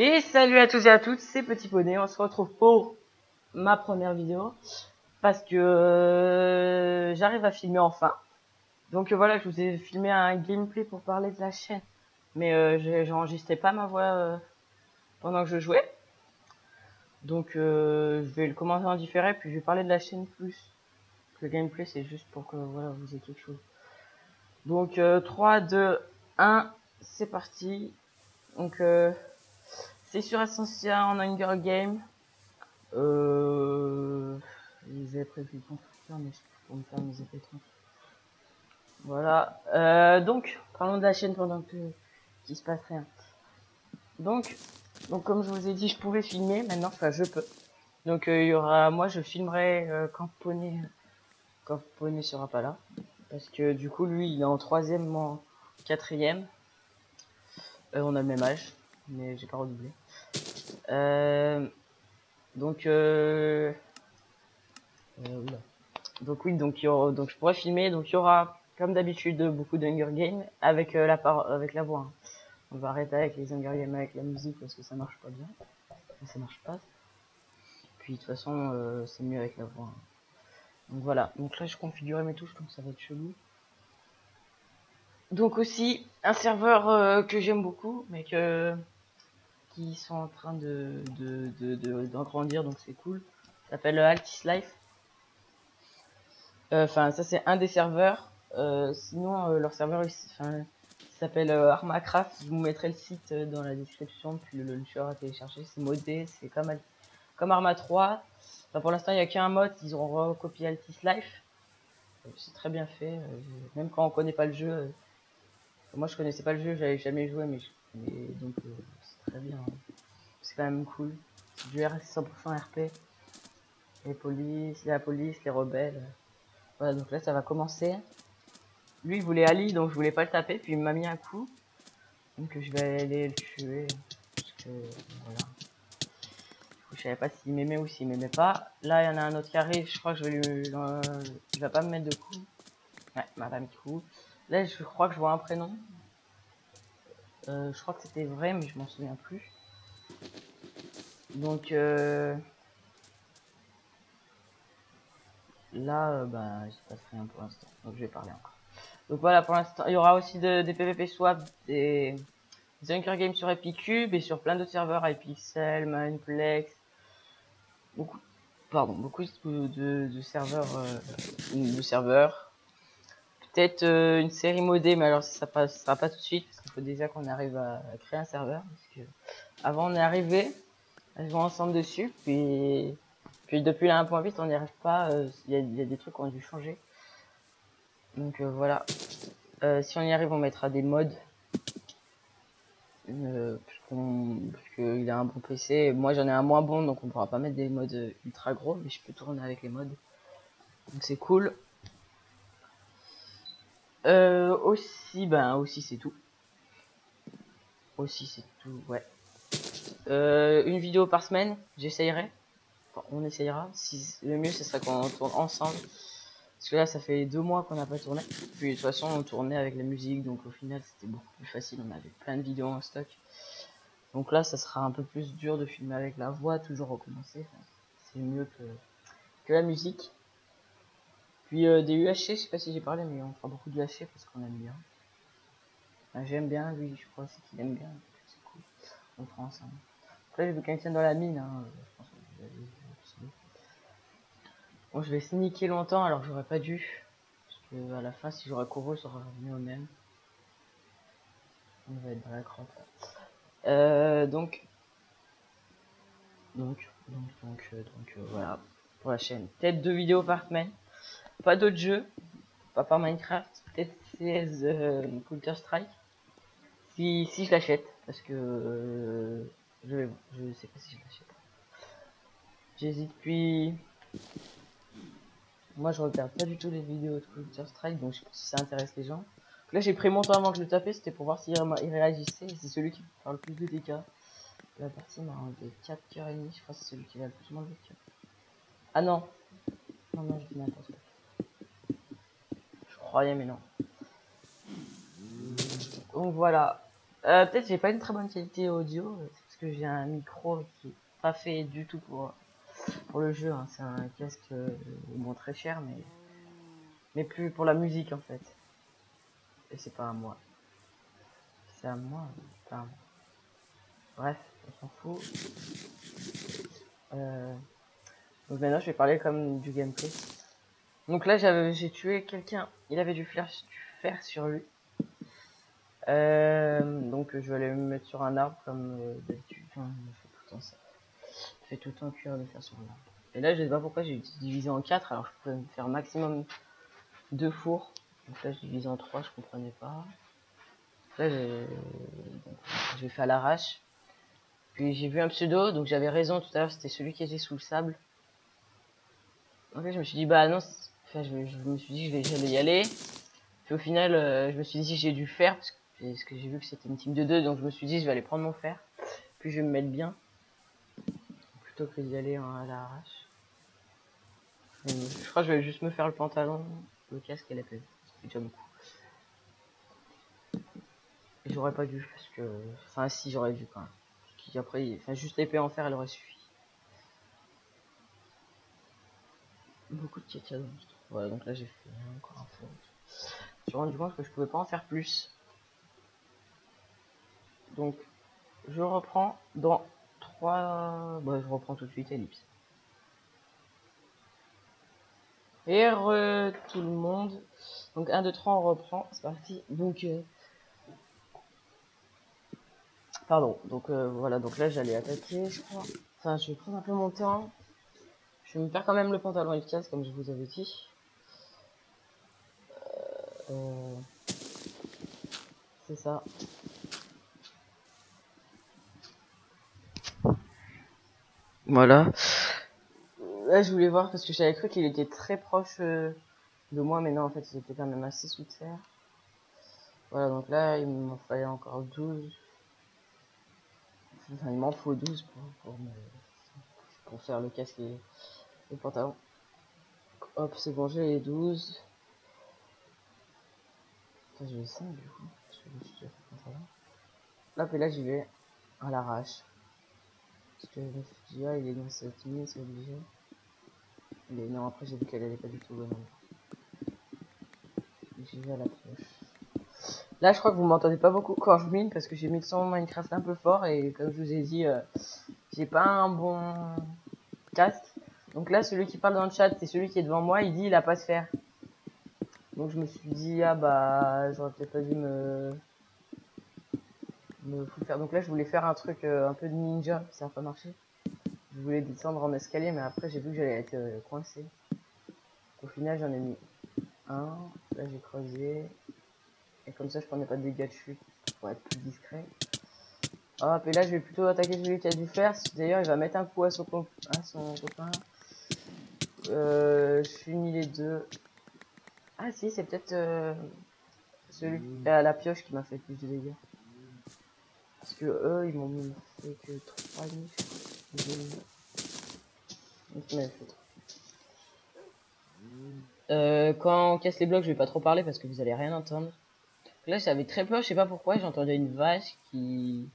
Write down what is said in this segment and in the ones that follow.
Et salut à tous et à toutes, c'est Petit Poney, on se retrouve pour ma première vidéo parce que euh, j'arrive à filmer enfin. Donc euh, voilà, je vous ai filmé un gameplay pour parler de la chaîne, mais euh, j'enregistrais pas ma voix euh, pendant que je jouais. Donc je vais le commencer en différé, puis je vais parler de la chaîne plus. Le gameplay c'est juste pour que voilà vous ayez quelque chose. Donc 3, 2, 1, c'est parti. Donc c'est sur Ascensia en Hunger Game. Euh... Ils avaient prévu constructeur, mais je peux me faire mes effets Voilà. Euh, donc, parlons de la chaîne pendant que qu'il se passe rien. Donc, donc comme je vous ai dit, je pouvais filmer. Maintenant, enfin, je peux. Donc, euh, il y aura, moi, je filmerai euh, quand Poney, quand sera pas là, parce que du coup, lui, il est en troisième, en quatrième. Euh, on a le même âge mais j'ai pas redoublé. Euh, donc, euh, euh, donc oui, donc, aura, donc je pourrais filmer. Donc il y aura, comme d'habitude, beaucoup d'Hunger Games avec la part, avec la voix. Hein. On va arrêter avec les Hunger Games avec la musique parce que ça marche pas bien. Ça marche pas. Puis de toute façon, c'est mieux avec la voix. Hein. Donc voilà. Donc là, je configurerai mes touches, donc ça va être chelou. Donc aussi un serveur que j'aime beaucoup, mais que sont en train de d'agrandir, de, donc c'est cool. Ça s'appelle Altis Life. Euh, enfin, ça c'est un des serveurs. Euh, sinon, euh, leur serveur s'appelle Armacraft. Je vous mettrai le site dans la description, puis le launcher à télécharger. C'est modé, c'est comme, comme Arma 3. pour l'instant, il n'y a qu'un mode, ils ont recopié Altis Life. C'est très bien fait, même quand on connaît pas le jeu. moi, je connaissais pas le jeu, j'avais jamais joué, mais, mais donc très bien. Hein. C'est quand même cool. Du RS 100% RP. Les polices, la police, les rebelles. Voilà, donc là ça va commencer. Lui il voulait Ali, donc je voulais pas le taper, puis il m'a mis un coup. Donc je vais aller le tuer. Parce que voilà. Je savais pas s'il m'aimait ou s'il m'aimait pas. Là il y en a un autre qui arrive, je crois que je vais lui. il va pas me mettre de coups. Ouais, il m'a pas mis de coups. Là je crois que je vois un prénom. Euh, je crois que c'était vrai, mais je m'en souviens plus. Donc euh, là, euh, bah, il se passe rien pour l'instant. Donc je vais parler encore. Donc voilà, pour l'instant, il y aura aussi des PVP swap, des, des Games sur Epicube et sur plein d'autres serveurs, iPixel, Mineplex, beaucoup, pardon, beaucoup de, serveurs, de serveurs peut-être euh, une série modée, mais alors ça passera pas tout de suite, déjà qu'on arrive à, créer un serveur. Parce que avant on est arrivé, à jouer ensemble dessus, puis, puis depuis la 1.8 on n'y arrive pas, euh, il y, a, des trucs qui ont dû changer. Donc euh, voilà. si on y arrive, on mettra des mods. parce a un bon PC, moi j'en ai un moins bon, donc on pourra pas mettre des mods ultra gros, mais je peux tourner avec les mods. Donc c'est cool. Euh, aussi, ben aussi c'est tout. Aussi c'est tout, ouais. Euh, une vidéo par semaine, j'essayerai. on essayera. Si, le mieux ce serait qu'on tourne ensemble. Parce que là ça fait deux mois qu'on n'a pas tourné. Puis de toute façon on tournait avec la musique, donc au final c'était beaucoup plus facile. On avait plein de vidéos en stock. Donc là ça sera un peu plus dur de filmer avec la voix, toujours recommencer. c'est mieux que, que la musique. Puis euh, des UHC, je sais pas si j'ai parlé, mais on fera beaucoup de UHC parce qu'on aime bien. J'aime bien, lui, je crois aussi qu'il aime bien. C'est cool. On fera ensemble. Après, j'ai vu quelqu'un dans la mine. Hein, je pense que bon, je vais sneaker longtemps alors j'aurais pas dû. Parce que à la fin, si j'aurais couru, ça aurait revenu au même. On va être dans la crotte. Euh, donc, donc, donc, donc, euh, donc, euh, voilà pour la chaîne. Peut-être deux vidéos par semaine. Pas d'autres jeux. Pas par Minecraft. Peut-être CS euh, Counter Strike. Si, si je l'achète. Parce que euh, je, je sais pas si je l'achète. J'hésite puis. Moi je regarde pas du tout les vidéos de Counter Strike. Donc je sais si ça intéresse les gens. là j'ai pris mon temps avant que je le tapais. C'était pour voir s'il réagissait. C'est celui qui parle le plus de dégâts. La partie m'a rendu 4 coeurs et demi. Je crois que c'est celui qui va le plus moins de Ah non. Non, non, je dis n'importe quoi croyais, mais non. Donc voilà. Euh, Peut-être j'ai pas une très bonne qualité audio, euh, parce que j'ai un micro qui est pas fait du tout pour, pour le jeu. hein. C'est un casque euh, bon très cher, mais mais plus pour la musique en fait. Et c'est pas à moi. C'est à moi, c'est pas. Bref, on s'en fout. Euh, Donc maintenant je vais parler comme du gameplay. Donc là j'ai tué quelqu'un, il avait du flash du fer sur lui. Euh, donc je vais aller me mettre sur un arbre comme euh, d'habitude. Enfin, je fais tout le temps ça. Je fais tout le temps le fer sur un arbre. Et là je sais pas pourquoi j'ai divisé en 4 alors je pouvais me faire maximum deux fours. Donc là je divise en 3, je comprenais pas. Là j'ai fait à l'arrache. Puis j'ai vu un pseudo, donc j'avais raison tout à l'heure, c'était celui qui était sous le sable. En fait, je me suis dit, bah non, enfin, je, je me suis dit, je vais, j'allais y aller. Puis au final, euh, je me suis dit, j'ai dû faire, parce que, parce que j'ai vu que c'était une team de deux, donc je me suis dit, je vais aller prendre mon fer. Puis je vais me mettre bien. Plutôt que d'y aller hein, à l'arrache. Je crois que je vais juste me faire le pantalon, le casque et la. C'est déjà beaucoup. J'aurais pas dû, parce que. Enfin, si, j'aurais dû quand même. Enfin, juste l'épée en fer, elle aurait suffi. Beaucoup de truc. Voilà, donc là j'ai fait encore un four. Je me suis rendu compte que je pouvais pas en faire plus. Donc, je reprends dans 3... Bah, je reprends tout de suite Ellipse. Et re tout le monde. Donc 1, 2, 3, on reprend. C'est parti. Donc... euh, Pardon, donc euh, voilà, donc là j'allais attaquer, je crois. Enfin, je vais prendre un peu mon temps. Je vais me faire quand même le pantalon casque, comme je vous avais dit. Euh, C'est ça. Voilà. Là, je voulais voir parce que j'avais cru qu'il était très proche euh, de moi, mais non, en fait, il était quand même assez sous. Voilà, donc là, il m'en fallait encore 12. Enfin, il m'en faut 12 pour, pour, me- pour faire le casque et le pantalon. Hop, c'est bon, j'ai les 12. Attends, j'ai les 5 du coup. Hop, et là, j'y vais à l'arrache. Parce que le Fugia, il est dans cette mine, c'est obligé. Mais non, après, j'ai vu qu'elle allait pas du tout bon endroit. J'y vais à la pioche. Là, je crois que vous m'entendez pas beaucoup quand je mine parce que j'ai mis le son Minecraft un peu fort et comme je vous ai dit, euh, j'ai pas un bon casque. Donc là, celui qui parle dans le chat, c'est celui qui est devant moi, il dit il a pas se faire. Donc je me suis dit, ah bah, j'aurais peut-être pas dû me. Me foutre faire. Donc là, je voulais faire un truc euh, un peu de ninja, ça a pas marché. Je voulais descendre en escalier, mais après, j'ai vu que j'allais être euh, coincé. Au final, j'en ai mis un. Là, j'ai creusé. Et comme ça, je prenais pas de dégâts de chute pour être plus discret. Hop, et là, je vais plutôt attaquer celui qui a dû faire. D'ailleurs, il va mettre un coup à son, à son copain. Euh, je finis les deux. Ah si, c'est peut-être euh, celui à la pioche qui m'a fait plus de dégâts. Parce que eux, ils m'ont mis que 3 et demi, je crois. Deux. Donc, il m'avait fait trois. Euh, quand on casse les blocs, je vais pas trop parler parce que vous allez rien entendre. Là, j'avais très peur, je sais pas pourquoi, j'entendais une vache qui...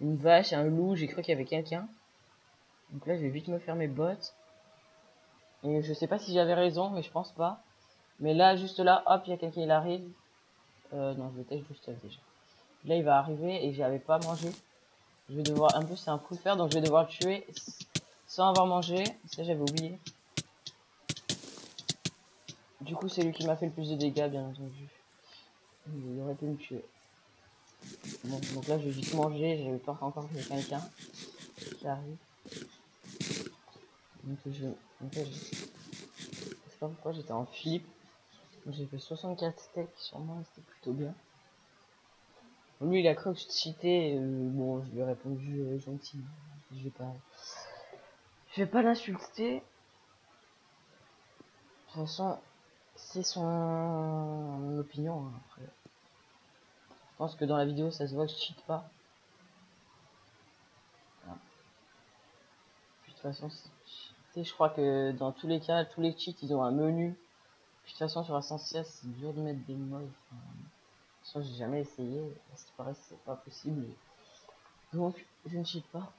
Une vache, un loup, j'ai cru qu'il y avait quelqu'un. Donc là, je vais vite me faire mes bottes. Et je sais pas si j'avais raison, mais je pense pas. Mais là, juste là, hop, il y a quelqu'un, il arrive. Euh, non, je vais tester juste déjà. Là, il va arriver et j'avais pas mangé. Je vais devoir, en plus, c'est un coup de fer, donc je vais devoir le tuer sans avoir mangé. Ça, j'avais oublié. Du coup, c'est lui qui m'a fait le plus de dégâts, bien entendu. Il aurait pu me tuer. Donc là, je vais vite manger. J'avais peur qu'encore qu'il y ait quelqu'un qui arrive. Donc, je... donc je... je sais pas pourquoi j'étais en flip. J'ai fait 64 steaks sur moi, c'était plutôt bien. Lui, il a cru que je cheatais. euh, bon, je lui ai répondu euh, gentiment. Je vais pas... Je vais pas l'insulter. De toute façon, c'est son opinion. hein, après. Je pense que dans la vidéo, ça se voit que je cheat pas. De toute façon, je crois que dans tous les cas, tous les cheats, ils ont un menu. De toute façon, sur Ascensia, c'est dur de mettre des modes. Ça, j'ai jamais essayé. Ce qui paraît, c'est pas possible. Donc, je ne cheat pas.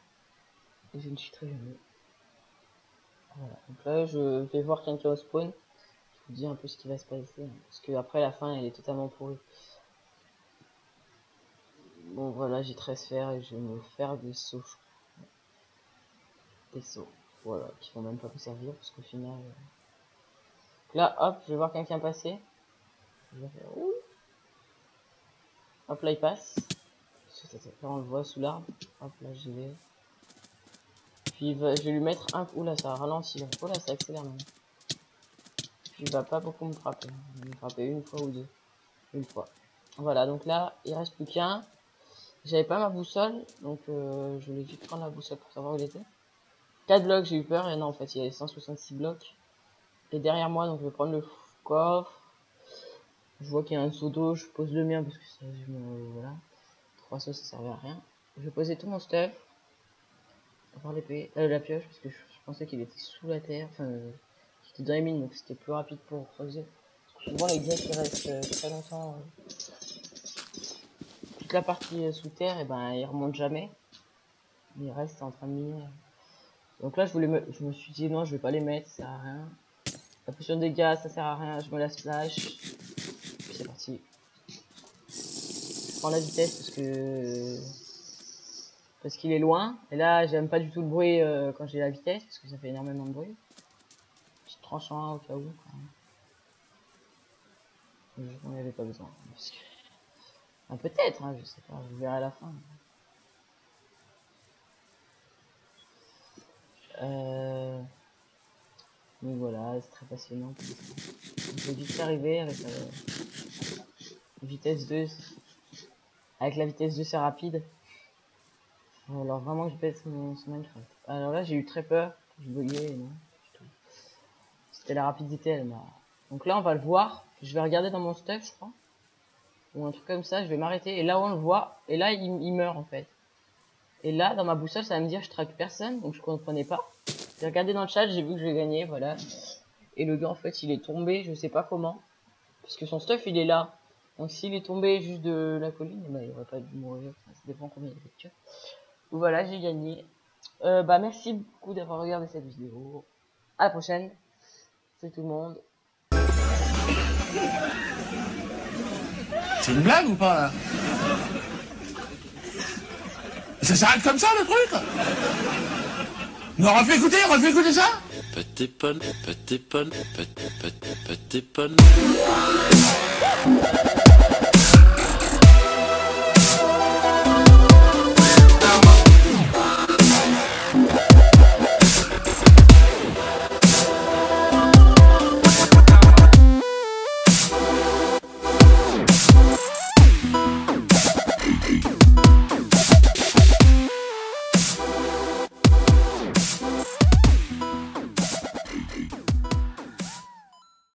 Et je ne cheaterai jamais. Voilà. Donc là, je vais voir quelqu'un au spawn. Je vous dis un peu ce qui va se passer. Hein. Parce que après la fin, elle est totalement pourrie. Bon, voilà, j'ai 13 sphères et je vais me faire des sauts. Des sauts. Voilà, qui vont même pas me servir. Parce qu'au final... Euh, là, hop, je vais voir quelqu'un passer. Hop là il passe. on le voit sous l'arbre. Hop j'y vais. Puis je vais lui mettre un... Oula ça ralentit là. Oula ça accélère même. Puis il va pas beaucoup me frapper. Il va me frapper une fois ou deux. Une fois. Voilà donc là il reste plus qu'un. J'avais pas ma boussole. Donc euh, je voulais juste prendre la boussole pour savoir où il était. 4 blocs j'ai eu peur. Et non en fait il y avait 166 blocs. Et derrière moi donc je vais prendre le coffre. Je vois qu'il y a un seau d'eau, je pose le mien parce que ça, je me, voilà. Trois sauts, ça servait à rien. Je vais poser tout mon stuff. Avoir l'épée, euh, la pioche, parce que je, pensais qu'il était sous la terre. Enfin, euh, j'étais dans les mines, donc c'était plus rapide pour creuser. Souvent, les gars qui restent euh, très longtemps, euh, toute la partie sous terre, et eh ben, ils remontent jamais. Ils restent en train de miner. Donc là, je voulais me, je me suis dit non, je vais pas les mettre, ça sert à rien. La potion de dégâts, ça sert à rien, je me la splash c'est parti. Je la vitesse parce que parce qu'il est loin. Et là, j'aime pas du tout le bruit euh, quand j'ai la vitesse parce que ça fait énormément de bruit. Petit tranchant au cas où. On n'y avait pas besoin. Peut-être, hein, je sais pas, je verrai à la fin. Euh... Mais voilà, c'est très passionnant. On peut vite arriver avec euh, vitesse 2. Avec la vitesse 2, c'est rapide. Alors vraiment, je baisse mon, Minecraft. Alors là, j'ai eu très peur. Je buguais, C'était la rapidité, elle m'a... Donc là, on va le voir. Je vais regarder dans mon stuff, je crois. Ou un truc comme ça, je vais m'arrêter. Et là, on le voit. Et là, il, meurt, en fait. Et là, dans ma boussole, ça va me dire je traque personne. Donc je comprenais pas. J'ai regardé dans le chat, j'ai vu que j'ai gagné, voilà. Et le gars, en fait, il est tombé, je sais pas comment. Parce que son stuff, il est là. Donc s'il est tombé juste de la colline, bah, il aurait pas dû mourir. ça dépend combien il de Voilà, j'ai gagné. Euh, bah merci beaucoup d'avoir regardé cette vidéo. À la prochaine. C'est tout le monde. C'est une blague ou pas là? Ça s'arrête comme ça le truc? Non, refais écouter, refais écouter ça? petit pun, petit pun, petit pun, petit pun.